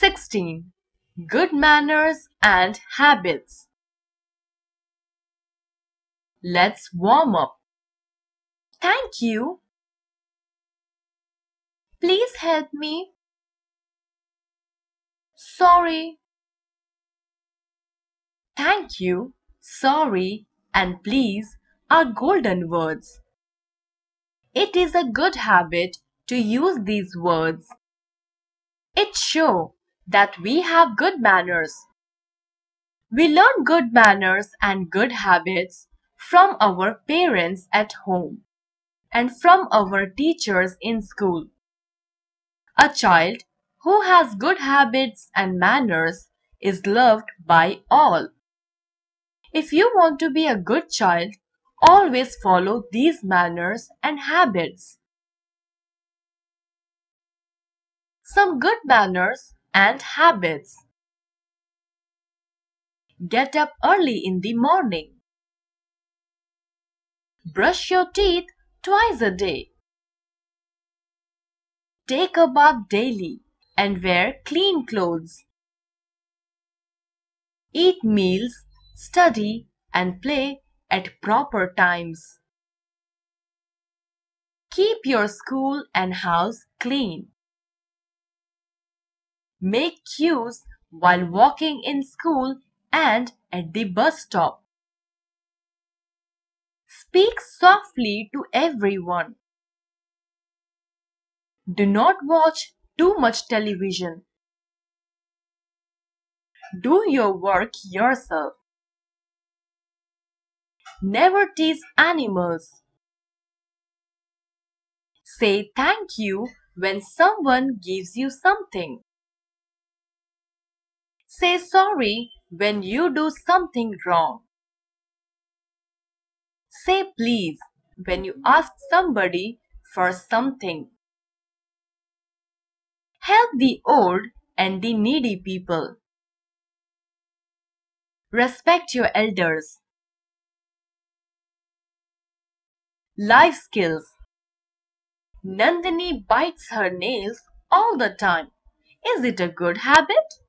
16. Good manners and habits. Let's warm up. Thank you. Please help me. Sorry. Thank you, sorry, and please are golden words. It is a good habit to use these words. It shows that we have good manners. We learn good manners and good habits from our parents at home and from our teachers in school. A child who has good habits and manners is loved by all. If you want to be a good child, always follow these manners and habits. Some good manners and habits. Get up early in the morning. Brush your teeth twice a day. Take a bath daily and wear clean clothes. Eat meals, study and play at proper times. Keep your school and house clean. Make queues while walking in school and at the bus stop. Speak softly to everyone. Do not watch too much television. Do your work yourself. Never tease animals. Say thank you when someone gives you something. Say sorry when you do something wrong. Say please when you ask somebody for something. Help the old and the needy people. Respect your elders. Life skills. Nandini bites her nails all the time. Is it a good habit?